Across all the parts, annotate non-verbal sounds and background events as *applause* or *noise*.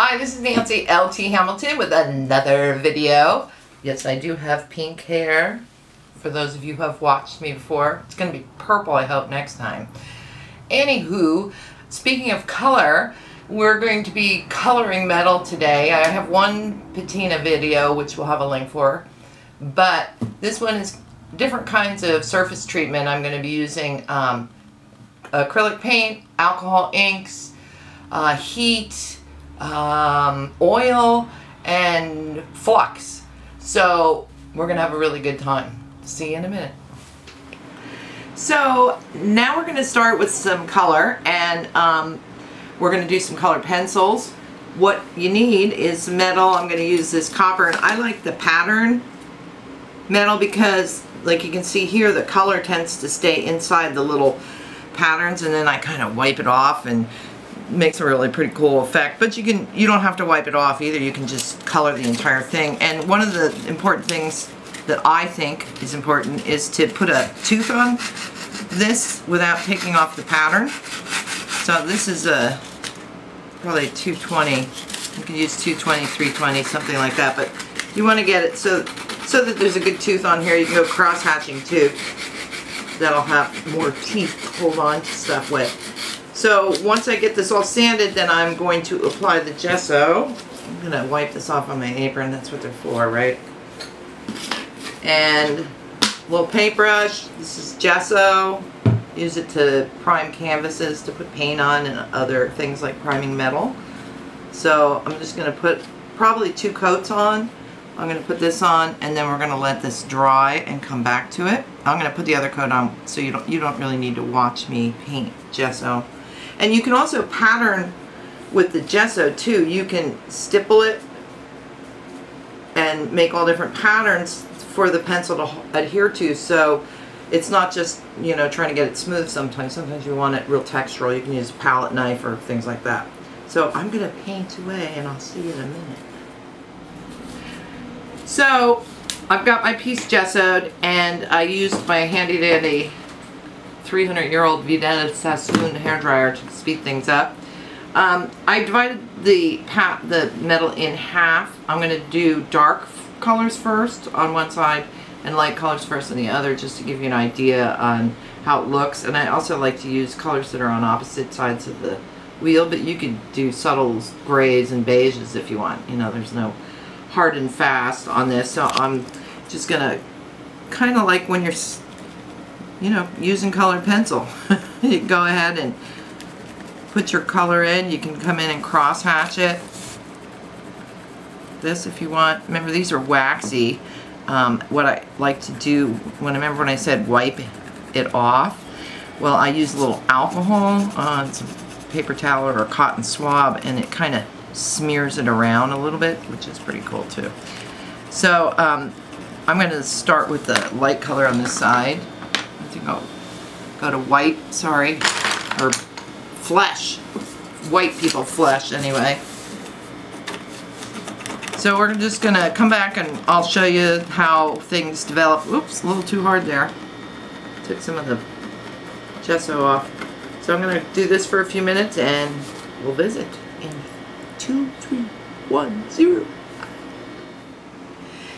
Hi, this is Nancy LT Hamilton with another video. Yes, I do have pink hair. For those of you who have watched me before, it's going to be purple, I hope, next time. Anywho, speaking of color, we're going to be coloring metal today. I have one patina video, which we'll have a link for, but this one is different kinds of surface treatment. I'm going to be using um, acrylic paint, alcohol inks, uh, heat, um, oil, and flux. So we're going to have a really good time. See you in a minute. So now we're going to start with some color and um, we're going to do some colored pencils. What you need is metal. I'm going to use this copper and I like the pattern metal because like you can see here the color tends to stay inside the little patterns and then I kind of wipe it off and makes a really pretty cool effect. But you can you don't have to wipe it off either. You can just color the entire thing. And one of the important things that I think is important is to put a tooth on this without taking off the pattern. So this is a probably 220. You can use 220, 320, something like that. But you want to get it so so that there's a good tooth on here. You can go cross hatching too. That'll have more teeth to hold on to stuff with. So once I get this all sanded, then I'm going to apply the gesso. I'm going to wipe this off on my apron. That's what they're for, right? And little paintbrush. This is gesso. Use it to prime canvases to put paint on and other things like priming metal. So I'm just going to put probably two coats on. I'm going to put this on and then we're going to let this dry and come back to it. I'm going to put the other coat on so you don't you don't really need to watch me paint gesso. And you can also pattern with the gesso too. You can stipple it and make all different patterns for the pencil to adhere to. So it's not just, you know, trying to get it smooth sometimes. Sometimes you want it real textural. You can use a palette knife or things like that. So I'm going to paint away and I'll see you in a minute. So I've got my piece gessoed and I used my handy dandy 300 year old Vidal Sassoon hair dryer to speed things up. Um, I divided the the metal in half. I'm going to do dark colors first on one side and light colors first on the other just to give you an idea on how it looks. And I also like to use colors that are on opposite sides of the wheel, but you could do subtle grays and beiges if you want. You know, there's no hard and fast on this. So I'm just going to kind of like when you're you know, using colored pencil. *laughs* you go ahead and put your color in. You can come in and cross hatch it. This if you want. Remember these are waxy. Um, what I like to do, when I remember when I said wipe it off, well I use a little alcohol on some paper towel or a cotton swab and it kind of smears it around a little bit, which is pretty cool too. So um, I'm going to start with the light color on this side to go, go to white, sorry, or flesh. White people flesh, anyway. So we're just to come back and I'll show you how things develop. Oops, a little too hard there. Took some of the gesso off. So I'm to do this for a few minutes and we'll visit in two, three, one, zero.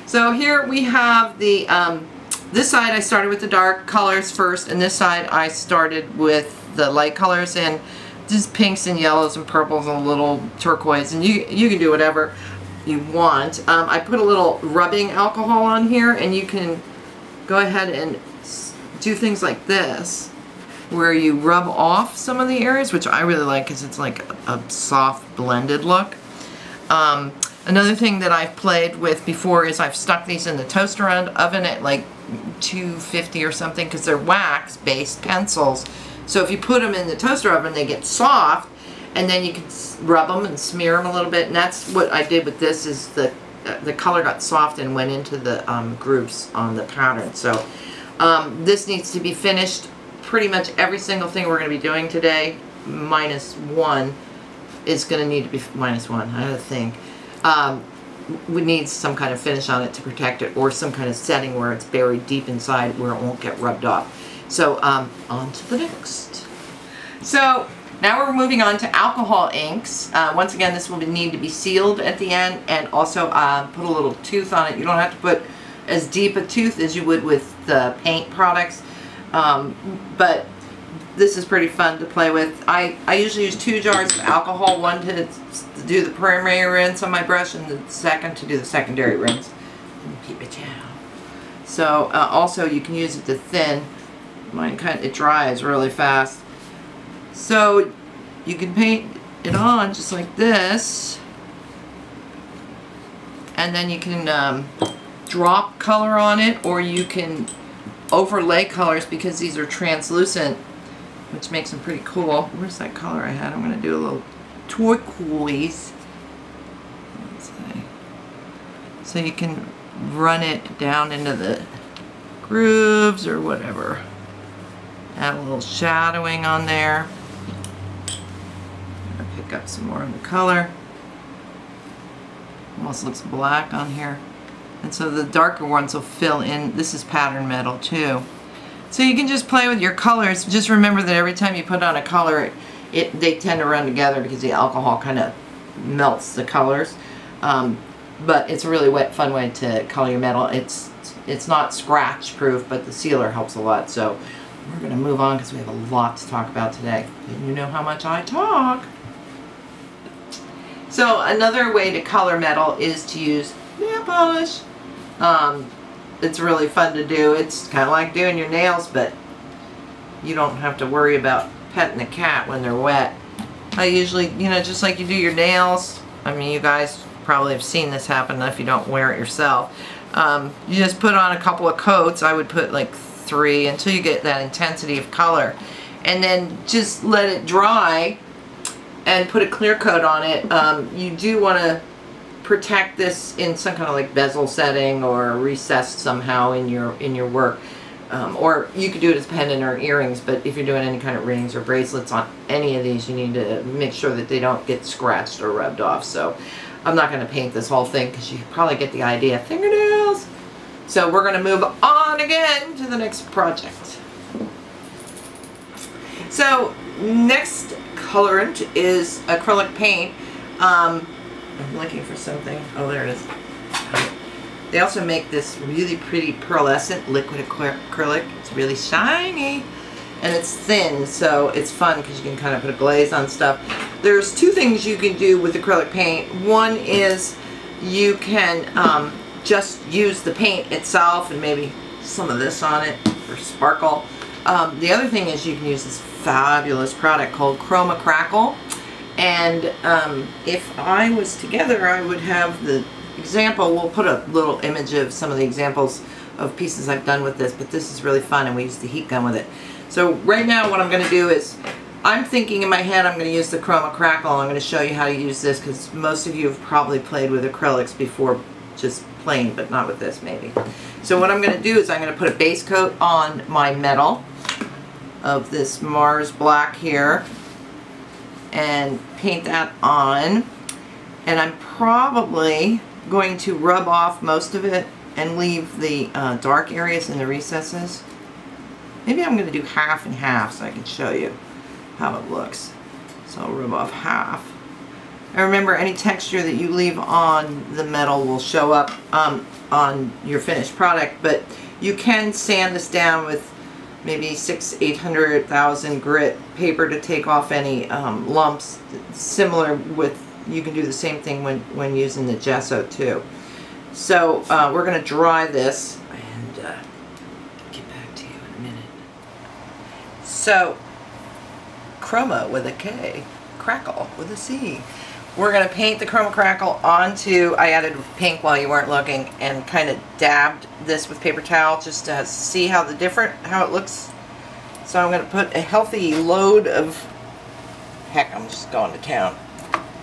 So here we have the um, this side I started with the dark colors first and this side I started with the light colors and just pinks and yellows and purples and a little turquoise and you you can do whatever you want. Um, I put a little rubbing alcohol on here and you can go ahead and do things like this where you rub off some of the areas which I really like because it's like a soft blended look. Um, another thing that I've played with before is I've stuck these in the toaster oven at like 250 or something because they're wax based pencils. So if you put them in the toaster oven they get soft and then you can rub them and smear them a little bit and that's what I did with this is the uh, the color got soft and went into the um, grooves on the pattern. So um, this needs to be finished pretty much every single thing we're going to be doing today minus one is going to need to be minus one I think. Um, we need some kind of finish on it to protect it or some kind of setting where it's buried deep inside where it won't get rubbed off. So um, on to the next. So Now we're moving on to alcohol inks. Uh, once again, this will need to be sealed at the end and also uh, put a little tooth on it. You don't have to put as deep a tooth as you would with the paint products. Um, but this is pretty fun to play with. I, I usually use two jars of alcohol, one to, to do the primary rinse on my brush and the second to do the secondary rinse. And keep it down. So uh, also you can use it to thin. Mine kind of, it dries really fast. So you can paint it on just like this. And then you can um, drop color on it or you can overlay colors because these are translucent which makes them pretty cool. Where's that color I had? I'm going to do a little turquoise. So you can run it down into the grooves or whatever. Add a little shadowing on there. Pick up some more of the color. Almost looks black on here. And so the darker ones will fill in. This is pattern metal too. So you can just play with your colors. Just remember that every time you put on a color, it, it they tend to run together because the alcohol kind of melts the colors. Um, but it's a really wet, fun way to color your metal. It's it's not scratch proof, but the sealer helps a lot. So we're going to move on because we have a lot to talk about today. You know how much I talk. So another way to color metal is to use nail polish. Um, it's really fun to do. It's kind of like doing your nails, but you don't have to worry about petting a cat when they're wet. I usually, you know, just like you do your nails, I mean, you guys probably have seen this happen if you don't wear it yourself. Um, you just put on a couple of coats. I would put like three until you get that intensity of color. And then just let it dry and put a clear coat on it. Um, you do want to protect this in some kind of like bezel setting or recessed somehow in your in your work. Um, or you could do it as pendant or earrings, but if you're doing any kind of rings or bracelets on any of these, you need to make sure that they don't get scratched or rubbed off. So I'm not going to paint this whole thing because you probably get the idea. Fingernails! So we're going to move on again to the next project. So next colorant is acrylic paint. Um, I'm looking for something. Oh, there it is. They also make this really pretty pearlescent liquid acrylic. It's really shiny and it's thin so it's fun because you can kind of put a glaze on stuff. There's two things you can do with acrylic paint. One is you can um, just use the paint itself and maybe some of this on it for sparkle. Um, the other thing is you can use this fabulous product called Kroma Crackle and um, if I was together, I would have the example. We'll put a little image of some of the examples of pieces I've done with this, but this is really fun and we use the heat gun with it. So right now what I'm going to do is, I'm thinking in my head I'm going to use the Kroma Crackle. I'm going to show you how to use this because most of you have probably played with acrylics before just plain, but not with this maybe. So what I'm going to do is I'm going to put a base coat on my metal of this Mars Black here and paint that on. And I'm probably going to rub off most of it and leave the uh, dark areas in the recesses. Maybe I'm going to do half and half so I can show you how it looks. So I'll rub off half. And remember, any texture that you leave on the metal will show up um, on your finished product, but you can sand this down with maybe six, eight hundred thousand grit paper to take off any um, lumps. Similar with, you can do the same thing when, when using the gesso too. So uh, we're going to dry this and uh, get back to you in a minute. So, Kroma with a K, crackle with a C. We're going to paint the Kroma Crackle onto, I added pink while you weren't looking, and kind of dabbed this with paper towel just to see how the different, how it looks. So I'm going to put a healthy load of, heck, I'm just going to town,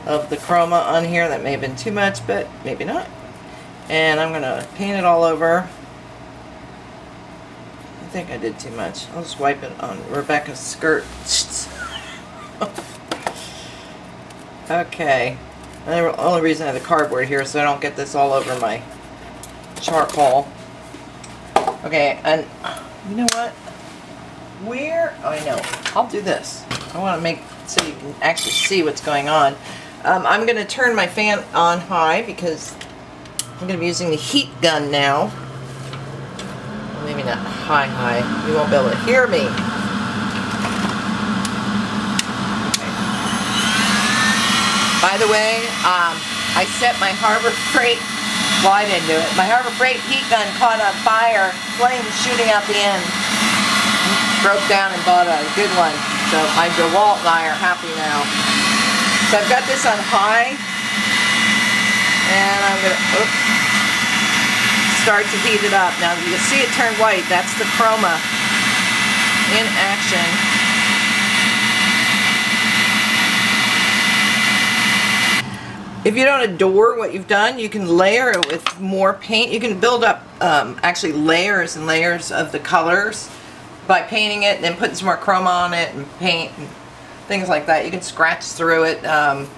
of the Kroma on here. That may have been too much, but maybe not. And I'm going to paint it all over. I think I did too much. I'll just wipe it on Rebecca's skirt. *laughs* Okay. And the only reason I have the cardboard here so I don't get this all over my charcoal. Okay, and you know what? Where? Oh, I know. I'll do this. I want to make so you can actually see what's going on. Um, I'm going to turn my fan on high because I'm going to be using the heat gun now. Maybe not high, high. You won't be able to hear me. By the way, um, I set my Harbor Freight, well I didn't do it, my Harbor Freight heat gun caught on fire, flames shooting out the end. Broke down and bought a good one. So my DeWalt and I are happy now. So I've got this on high. And I'm going to start to heat it up. Now you can see it turn white. That's the Kroma in action. If you don't adore what you've done, you can layer it with more paint. You can build up um, actually layers and layers of the colors by painting it and then putting some more chrome on it and paint and things like that. You can scratch through it. Um,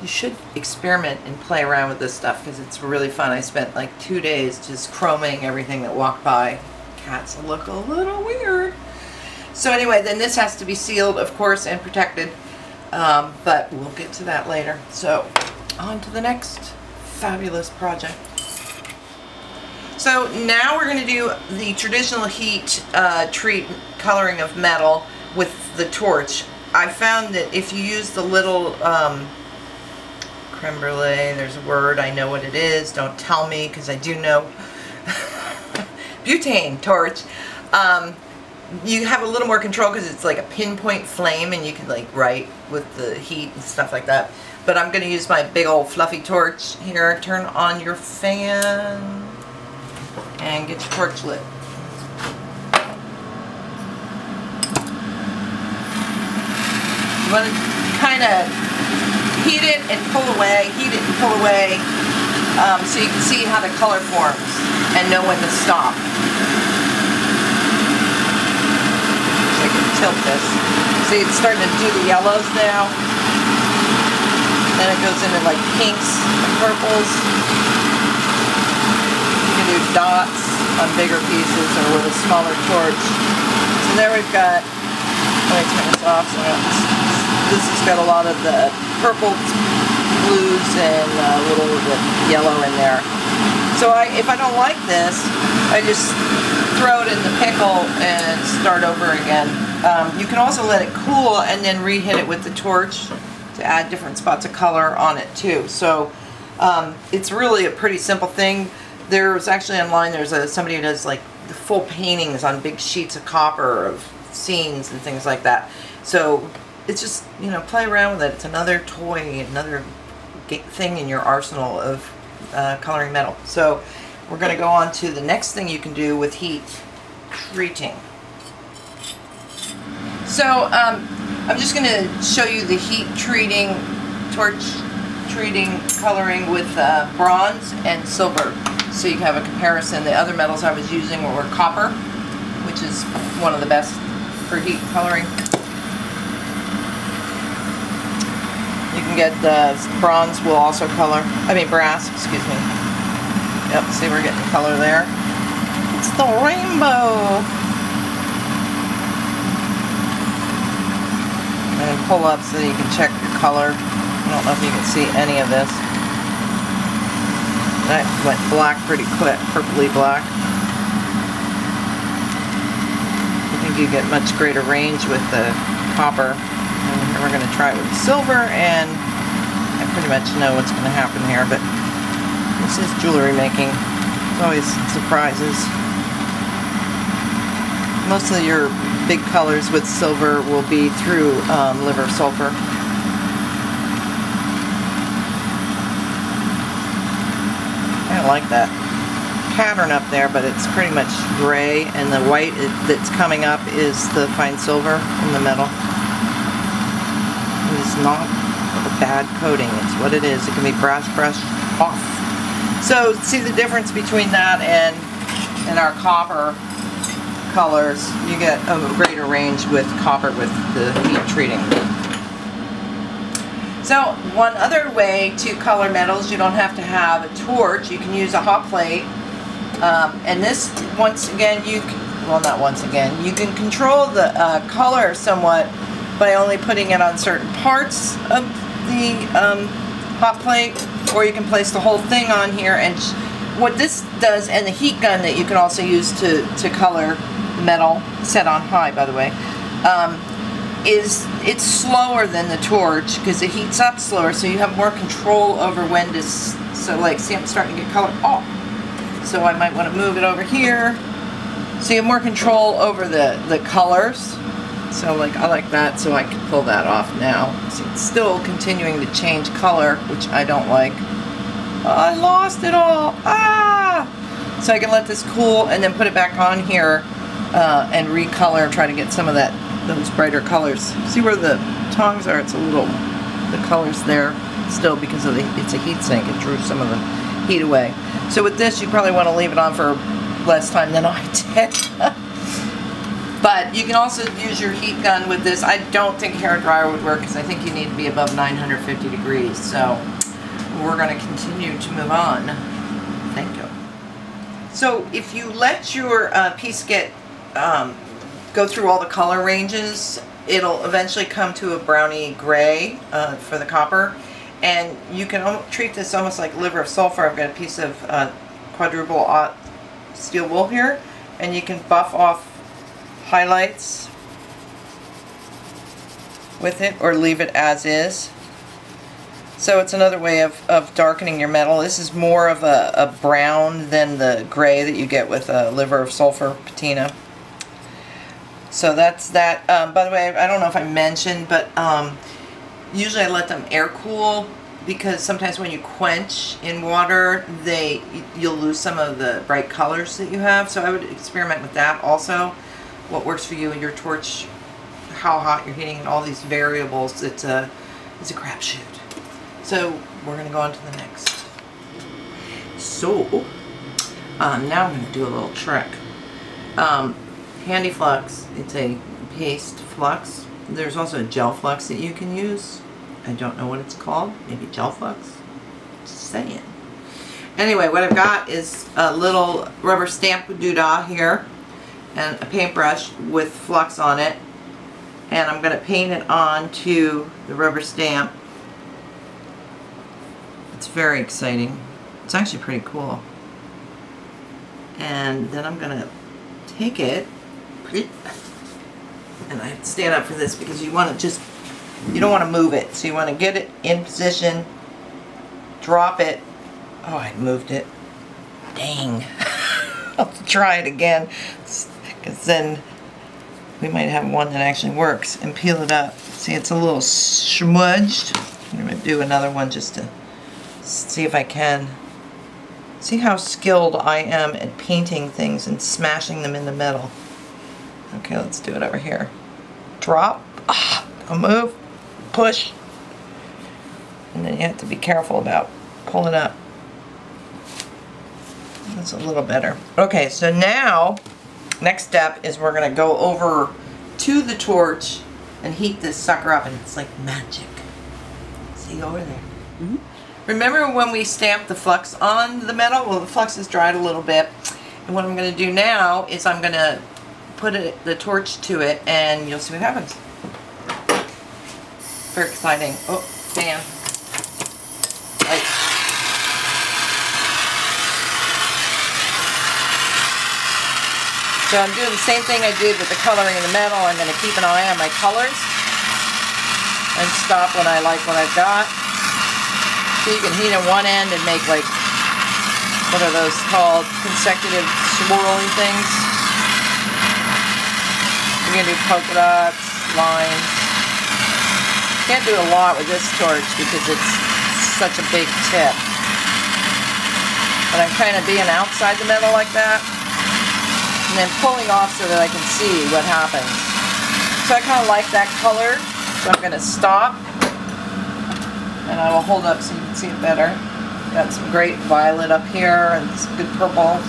you should experiment and play around with this stuff because it's really fun. I spent like two days just chroming everything that walked by. Cats look a little weird. So anyway, then this has to be sealed, of course, and protected. Um, but we'll get to that later. So on to the next fabulous project. So now we're going to do the traditional heat uh, treat coloring of metal with the torch. I found that if you use the little um, creme brulee, there's a word, I know what it is, don't tell me because I do know, *laughs* butane torch, um, you have a little more control because it's like a pinpoint flame and you can like write with the heat and stuff like that. But I'm going to use my big old fluffy torch here. Turn on your fan and get your torch lit. You want to kind of heat it and pull away, heat it and pull away um, so you can see how the color forms and know when to stop. So I can tilt this. See, it's starting to do the yellows now. Then it goes into like pinks and purples You can do dots on bigger pieces or with a smaller torch. So there we've got, let me turn this off. So this has got a lot of the purple blues and a little bit yellow in there. So I, if I don't like this, I just throw it in the pickle and start over again. Um, you can also let it cool and then re-hit it with the torch to add different spots of color on it too. So um, it's really a pretty simple thing. There's actually online there's a somebody who does like the full paintings on big sheets of copper of scenes and things like that. So it's just you know play around with it. It's another toy another thing in your arsenal of uh, coloring metal. So we're going to go on to the next thing you can do with heat treating so um, I'm just going to show you the heat treating torch treating coloring with uh, bronze and silver so you can have a comparison. The other metals I was using were copper, which is one of the best for heat coloring. You can get the bronze will also color, I mean brass, excuse me. Yep, see we're getting color there. It's the rainbow! And pull up so you can check your color. I don't know if you can see any of this. That went black pretty quick, purpley black. I think you get much greater range with the copper. And we're going to try it with silver, and I pretty much know what's going to happen here, but this is jewelry making. It's always surprises. Most of your big colors with silver will be through um, liver sulfur. I like that pattern up there, but it's pretty much gray, and the white that's coming up is the fine silver in the middle. It is not a bad coating. It's what it is. It can be brass brushed off. So see the difference between that and, and our copper colors. You get a greater range with copper with the heat treating. So one other way to color metals, you don't have to have a torch. You can use a hot plate. Um, and this, once again, you can, well not once again, you can control the uh, color somewhat by only putting it on certain parts of the um, hot plate or you can place the whole thing on here and what this does and the heat gun that you can also use to, to color metal set on high by the way um, is it's slower than the torch because it heats up slower so you have more control over when to so like see I'm starting to get color oh so I might want to move it over here. So you have more control over the the colors. So like I like that so I can pull that off now. See it's still continuing to change color which I don't like. Oh, I lost it all. Ah! So I can let this cool and then put it back on here uh, and recolor and try to get some of that those brighter colors. See where the tongs are? It's a little, the colors there still because of the, it's a heat sink. It drew some of the heat away. So with this, you probably want to leave it on for less time than *laughs* I did. but you can also use your heat gun with this. I don't think hair dryer would work because I think you need to be above 950 degrees. So we're going to continue to move on. Thank you. So if you let your uh, piece get um, go through all the color ranges, it'll eventually come to a brownie gray uh, for the copper. And you can treat this almost like liver of sulfur. I've got a piece of uh, quadruple aught steel wool here. And you can buff off highlights with it or leave it as is. So it's another way of, of darkening your metal. This is more of a, a brown than the gray that you get with a liver of sulfur patina. So that's that. Um, by the way, I don't know if I mentioned, but um, usually I let them air cool because sometimes when you quench in water, they you'll lose some of the bright colors that you have. So I would experiment with that also. What works for you and your torch, how hot you're heating, and all these variables. It's a it's a crapshoot. So we're gonna go on to the next. So um, now I'm gonna do a little trick. Um, Handy Flux, it's a paste flux. There's also a gel flux that you can use. I don't know what it's called. Maybe gel flux? Just saying. Anyway, what I've got is a little rubber stamp doodah here and a paintbrush with flux on it. And I'm going to paint it on to the rubber stamp. It's very exciting. It's actually pretty cool. And then I'm going to take it and I have to stand up for this because you want to just, you don't want to move it. So you want to get it in position, drop it. Oh, I moved it. Dang. *laughs* I'll try it again because then we might have one that actually works and peel it up. See, it's a little smudged. I'm going to do another one just to see if I can. See how skilled I am at painting things and smashing them in the metal. Okay, let's do it over here. Drop, ah, don't move, push, and then you have to be careful about pulling up. That's a little better. Okay, so now, next step is we're gonna go over to the torch and heat this sucker up, and it's like magic. See over there. Mm -hmm. Remember when we stamped the flux on the metal? Well, the flux has dried a little bit. And what I'm going to do now is I'm going to put it, the torch to it and you'll see what happens. Very exciting. Oh, damn. So I'm doing the same thing I did with the coloring in the metal. I'm going to keep an eye on my colors and stop when I like what I've got. So you can heat at one end and make like, what are those called? Consecutive swirling things. Going to do polka dots, lines. Can't do a lot with this torch because it's such a big tip. But I'm kind of being outside the metal like that. And then pulling off so that I can see what happens. So I kind of like that color. So I'm going to stop. And I will hold up so you can see it better. Got some great violet up here and some good purple.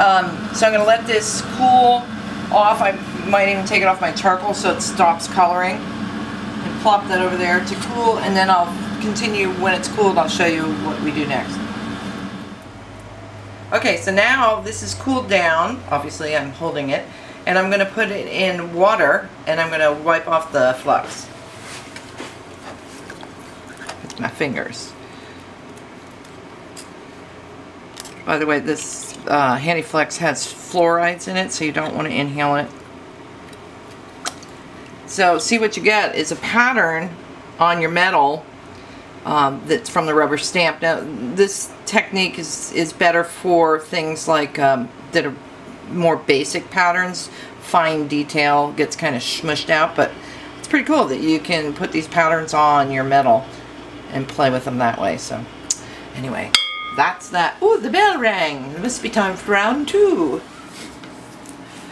Um, so I'm going to let this cool off. I might even take it off my charcoal so it stops coloring. And plop that over there to cool and then I'll continue when it's cooled I'll show you what we do next. Okay so now this is cooled down, obviously I'm holding it, and I'm going to put it in water and I'm going to wipe off the flux with my fingers. By the way, this uh, Handy-Flux has fluorides in it, so you don't want to inhale it. So see what you get is a pattern on your metal um, that's from the rubber stamp. Now this technique is, is better for things like um, that are more basic patterns. Fine detail gets kind of smushed out, but it's pretty cool that you can put these patterns on your metal and play with them that way. So anyway, that's that. Oh, the bell rang. It must be time for round two.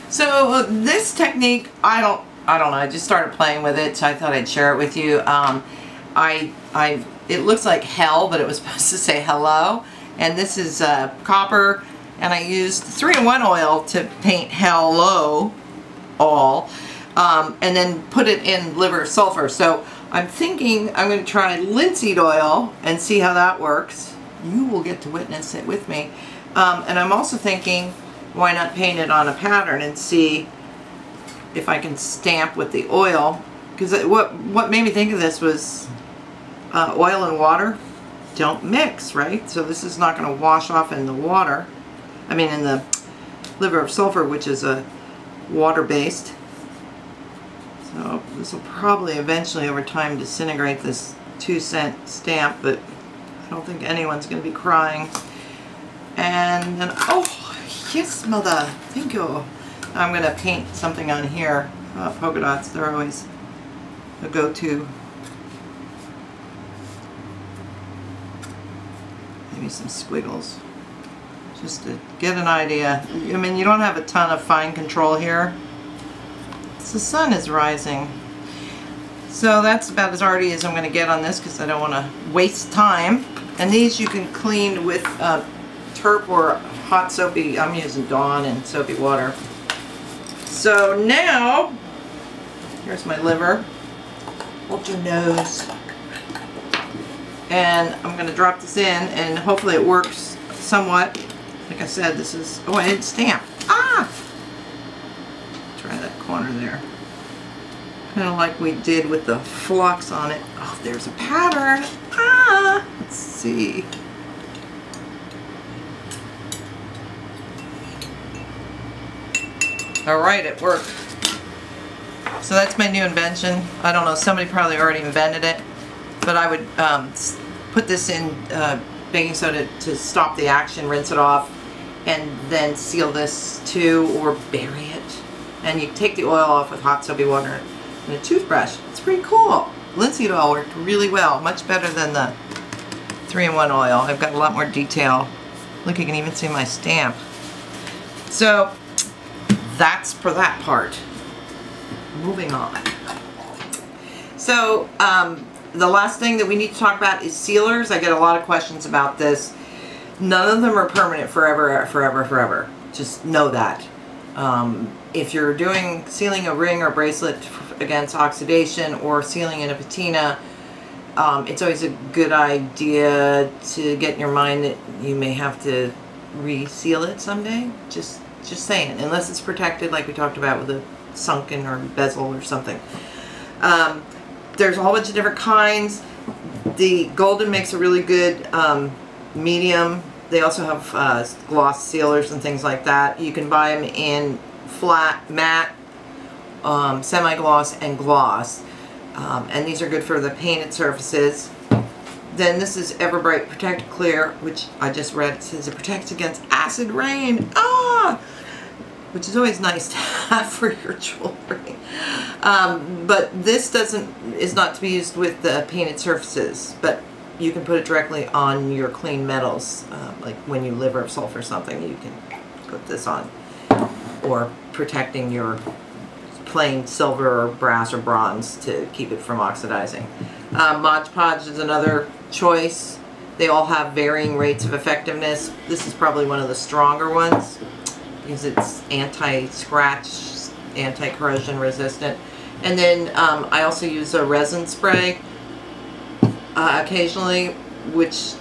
So this technique, I don't, I don't know. I just started playing with it, so I thought I'd share it with you. Um, I, I, it looks like hell, but it was *laughs* supposed to say hello. And this is uh, copper, and I used 3-in-1 oil to paint hello all, um, and then put it in liver sulfur. So I'm thinking I'm going to try linseed oil and see how that works. You will get to witness it with me. Um, and I'm also thinking, why not paint it on a pattern and see if I can stamp with the oil. Because what, what made me think of this was uh, oil and water don't mix, right? So this is not going to wash off in the water. I mean in the liver of sulfur, which is a water-based. So this will probably eventually over time disintegrate this two cent stamp, but I don't think anyone's going to be crying. And then, oh, yes, mother, thank you. I'm going to paint something on here. Uh, polka dots, they're always a go-to. Maybe some squiggles. Just to get an idea. I mean, you don't have a ton of fine control here. The sun is rising. So that's about as arty as I'm going to get on this because I don't want to waste time. And these you can clean with uh, Turp or hot soapy, I'm using Dawn and soapy water. So now, here's my liver. Hold your nose. And I'm going to drop this in and hopefully it works somewhat. Like I said, this is, oh I didn't stamp. Ah! Try that corner there. Kind of like we did with the flux on it. Oh, there's a pattern. Ah! Let's see. Alright, it worked. So that's my new invention. I don't know, somebody probably already invented it. But I would um, put this in uh, baking soda to stop the action, rinse it off, and then seal this too, or bury it. And you take the oil off with hot soapy water and a toothbrush. It's pretty cool. Linseed oil worked really well, much better than the 3-in-1 oil. I've got a lot more detail. Look, you can even see my stamp. So, that's for that part. Moving on. So, um, the last thing that we need to talk about is sealers. I get a lot of questions about this. None of them are permanent forever, forever, forever. Just know that. Um, if you're doing sealing a ring or bracelet against oxidation or sealing in a patina, um, it's always a good idea to get in your mind that you may have to reseal it someday. Just just saying, unless it's protected like we talked about with a sunken or bezel or something. Um, there's a whole bunch of different kinds. The golden makes a really good um, medium. They also have uh, gloss sealers and things like that. You can buy them in flat, matte, um, semi-gloss, and gloss. Um, and these are good for the painted surfaces. Then this is Everbright Protect Clear, which I just read. It says it protects against acid rain. Ah! Which is always nice to have *laughs* for your jewelry. Um, but this doesn't is not to be used with the painted surfaces. But you can put it directly on your clean metals. Uh, like when you liver sulfur something, you can put this on. Or protecting your plain silver or brass or bronze to keep it from oxidizing. Um, Mod Podge is another choice. They all have varying rates of effectiveness. This is probably one of the stronger ones because it's anti-scratch, anti-corrosion resistant. And then um, I also use a resin spray uh, occasionally, which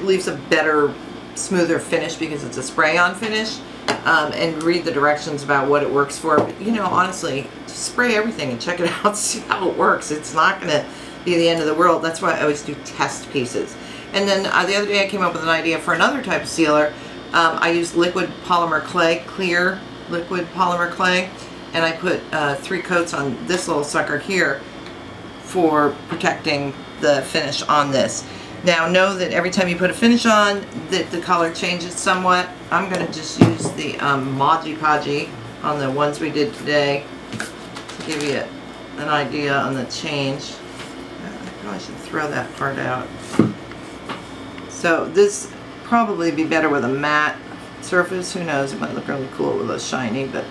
leaves a better, smoother finish because it's a spray-on finish. um, and read the directions about what it works for. But, you know, honestly, spray everything and check it *laughs* out, see how it works. It's not going to be the end of the world. That's why I always do test pieces. And then uh, the other day I came up with an idea for another type of sealer. Um, I used liquid polymer clay, clear liquid polymer clay, and I put uh, three coats on this little sucker here for protecting the finish on this. Now know that every time you put a finish on, that the color changes somewhat. I'm going to just use the um, Maji Paji on the ones we did today to give you an idea on the change. I probably should throw that part out. So this probably be better with a matte surface. Who knows? It might look really cool with a shiny, but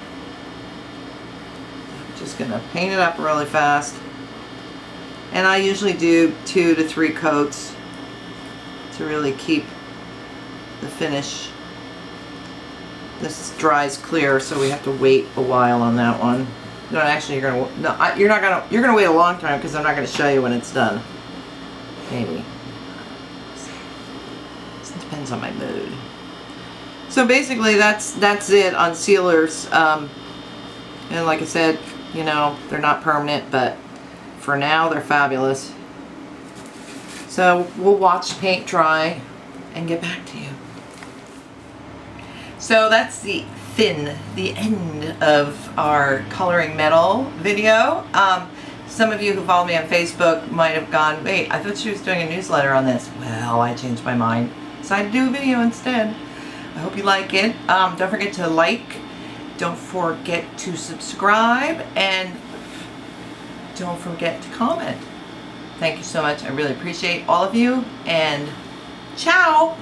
I'm just going to paint it up really fast. And I usually do two to three coats to really keep the finish. This dries clear, so we have to wait a while on that one. No, actually, you're gonna no, I, you're not gonna you're gonna wait a long time because I'm not gonna show you when it's done. Maybe. It depends on my mood. So basically, that's that's it on sealers. Um, and like I said, you know, they're not permanent, but for now, they're fabulous. So we'll watch paint dry and get back to you. So that's the thin, the end of our coloring metal video. Um, some of you who follow me on Facebook might have gone, wait, I thought she was doing a newsletter on this. Well, I changed my mind. Decided to do a video instead. I hope you like it. Um, don't forget to like. Don't forget to subscribe. And don't forget to comment. Thank you so much. I really appreciate all of you. And ciao!